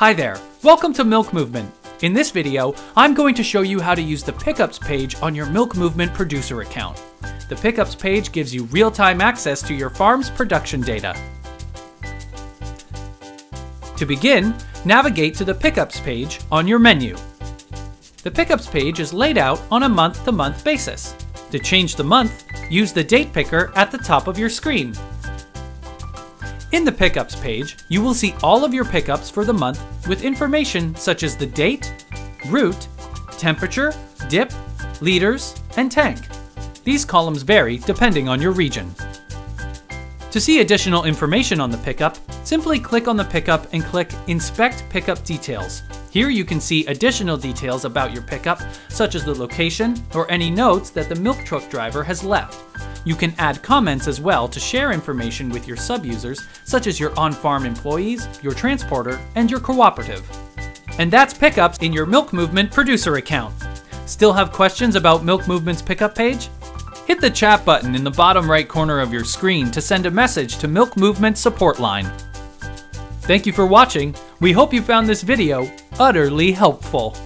Hi there, welcome to Milk Moovement. In this video, I'm going to show you how to use the Pickups page on your Milk Moovement producer account. The Pickups page gives you real-time access to your farm's production data. To begin, navigate to the Pickups page on your menu. The Pickups page is laid out on a month-to-month basis. To change the month, use the date picker at the top of your screen. In the Pickups page, you will see all of your pickups for the month with information such as the date, route, temperature, dip, liters, and tank. These columns vary depending on your region. To see additional information on the pickup, simply click on the pickup and click Inspect Pickup Details. Here you can see additional details about your pickup, such as the location or any notes that the milk truck driver has left. You can add comments as well to share information with your sub-users, such as your on-farm employees, your transporter, and your cooperative. And that's pickups in your Milk Moovement producer account. Still have questions about Milk Moovement's pickup page? Hit the chat button in the bottom right corner of your screen to send a message to Milk Moovement support line. Thank you for watching. We hope you found this video utterly helpful.